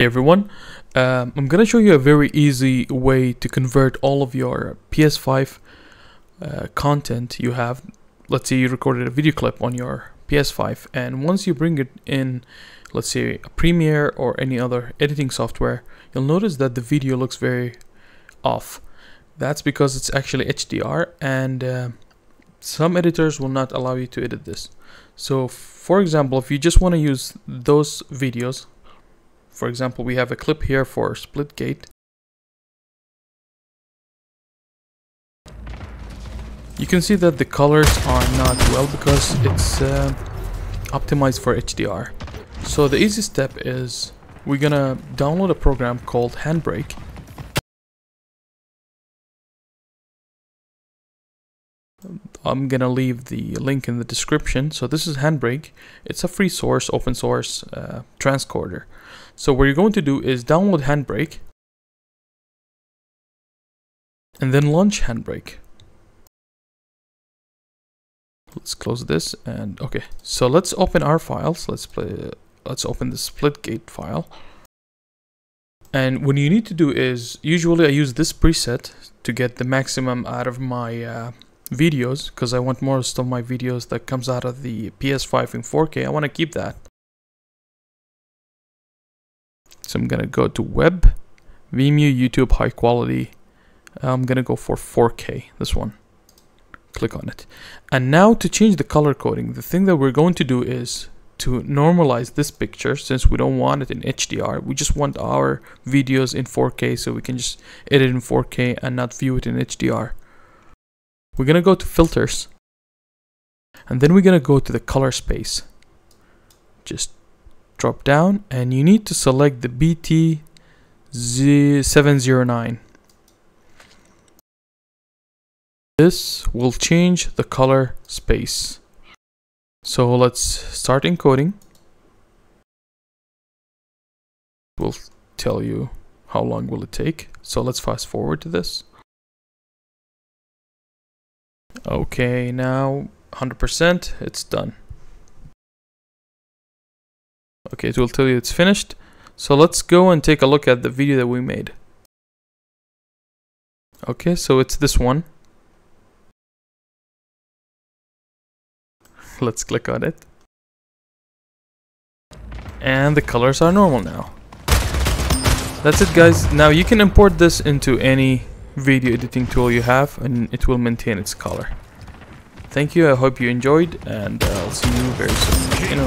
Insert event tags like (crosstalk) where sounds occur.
Hey everyone, um, I'm gonna show you a very easy way to convert all of your PS5 uh, content you have. Let's say you recorded a video clip on your PS5 and once you bring it in, let's say a Premiere or any other editing software, you'll notice that the video looks very off. That's because it's actually HDR and uh, some editors will not allow you to edit this. So for example, if you just want to use those videos for example, we have a clip here for split gate. You can see that the colors are not well because it's uh, optimized for HDR. So the easy step is we're gonna download a program called Handbrake. I'm gonna leave the link in the description. So this is Handbrake. It's a free source, open source uh, transcoder. So what you're going to do is download Handbrake and then launch Handbrake. Let's close this and okay. So let's open our files. Let's play. Let's open the Splitgate file. And what you need to do is usually I use this preset to get the maximum out of my uh, videos because I want most of my videos that comes out of the PS5 in 4K. I want to keep that. So I'm gonna go to web, Vimeo, YouTube, high quality. I'm gonna go for 4K, this one. Click on it. And now to change the color coding, the thing that we're going to do is to normalize this picture since we don't want it in HDR. We just want our videos in 4K so we can just edit in 4K and not view it in HDR. We're gonna go to filters. And then we're gonna go to the color space. Just drop down and you need to select the BT709 this will change the color space. So let's start encoding. We'll tell you how long will it take. So let's fast forward to this okay now 100% it's done Okay, it will tell you it's finished. So let's go and take a look at the video that we made. Okay, so it's this one. (laughs) Let's click on it. And the colors are normal now. That's it guys. Now you can import this into any video editing tool you have and it will maintain its color. Thank you, I hope you enjoyed and uh, I'll see you very soon